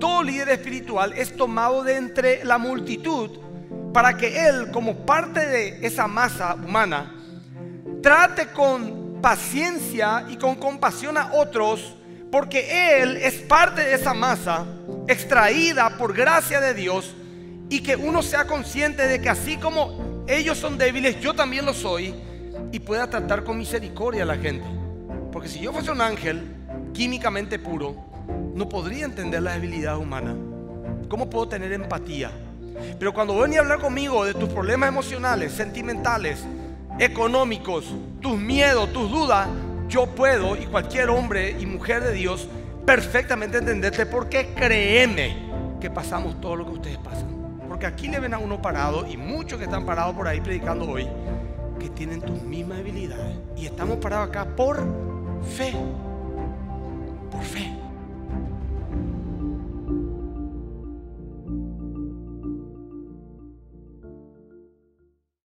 todo líder espiritual es tomado de entre la multitud para que él, como parte de esa masa humana, trate con paciencia y con compasión a otros, porque él es parte de esa masa extraída por gracia de Dios y que uno sea consciente de que así como ellos son débiles, yo también lo soy y pueda tratar con misericordia a la gente. Porque si yo fuese un ángel químicamente puro, no podría entender la debilidad humana. ¿Cómo puedo tener empatía? Pero cuando ven a hablar conmigo de tus problemas emocionales, sentimentales, económicos, tus miedos, tus dudas, yo puedo y cualquier hombre y mujer de Dios perfectamente entenderte porque créeme que pasamos todo lo que ustedes pasan. Porque aquí le ven a uno parado y muchos que están parados por ahí predicando hoy que tienen tus mismas debilidades. Y estamos parados acá por fe. Por fe.